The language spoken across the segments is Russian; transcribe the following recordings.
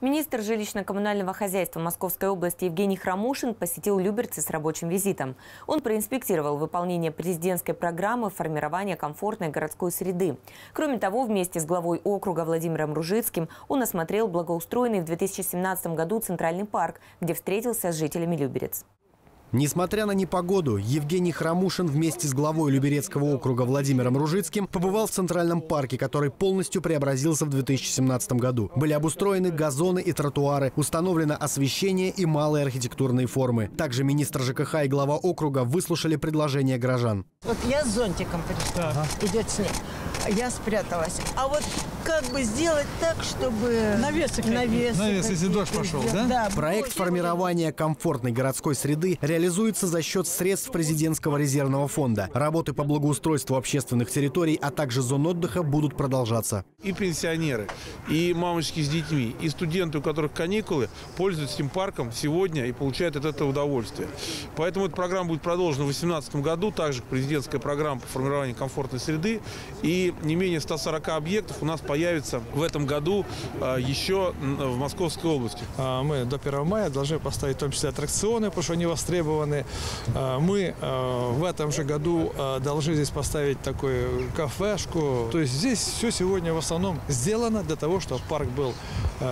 Министр жилищно-коммунального хозяйства Московской области Евгений Храмушин посетил Люберцы с рабочим визитом. Он проинспектировал выполнение президентской программы формирования комфортной городской среды. Кроме того, вместе с главой округа Владимиром Ружицким он осмотрел благоустроенный в 2017 году Центральный парк, где встретился с жителями Люберец. Несмотря на непогоду, Евгений Храмушин вместе с главой Люберецкого округа Владимиром Ружицким побывал в Центральном парке, который полностью преобразился в 2017 году. Были обустроены газоны и тротуары, установлено освещение и малые архитектурные формы. Также министр ЖКХ и глава округа выслушали предложения горожан. Вот я с зонтиком пришла, ага. идет снег. Я спряталась. А вот как бы сделать так, чтобы... Навесы Навесы, Навес если дождь пошел, да? да? Проект формирования комфортной городской среды реализуется за счет средств президентского резервного фонда. Работы по благоустройству общественных территорий, а также зон отдыха будут продолжаться. И пенсионеры, и мамочки с детьми, и студенты, у которых каникулы, пользуются этим парком сегодня и получают от этого удовольствие. Поэтому эта программа будет продолжена в 2018 году, также президентская программа по формированию комфортной среды. И не менее 140 объектов у нас появится в этом году а, еще в Московской области. А, мы до 1 мая должны поставить в том числе аттракционы, потому что они востребованы. А, мы в этом же году должны здесь поставить такую кафешку. То есть здесь все сегодня в основном сделано для того, чтобы парк был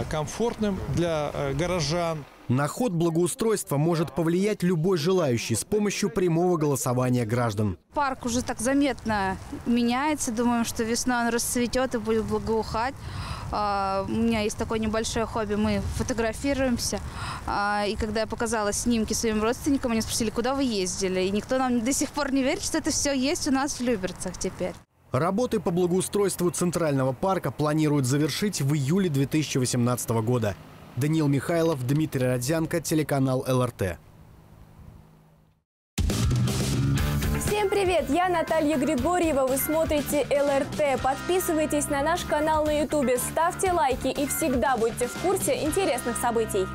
комфортным для горожан. На ход благоустройства может повлиять любой желающий с помощью прямого голосования граждан. Парк уже так заметно меняется. Думаем, что весной он расцветет и будет благоухать. Uh, у меня есть такое небольшое хобби, мы фотографируемся. Uh, и когда я показала снимки своим родственникам, они спросили, куда вы ездили. И никто нам до сих пор не верит, что это все есть у нас в Люберцах теперь. Работы по благоустройству Центрального парка планируют завершить в июле 2018 года. Даниил Михайлов, Дмитрий Родзянко, телеканал ЛРТ. Всем привет! Я Наталья Григорьева. Вы смотрите ЛРТ. Подписывайтесь на наш канал на YouTube, ставьте лайки и всегда будьте в курсе интересных событий.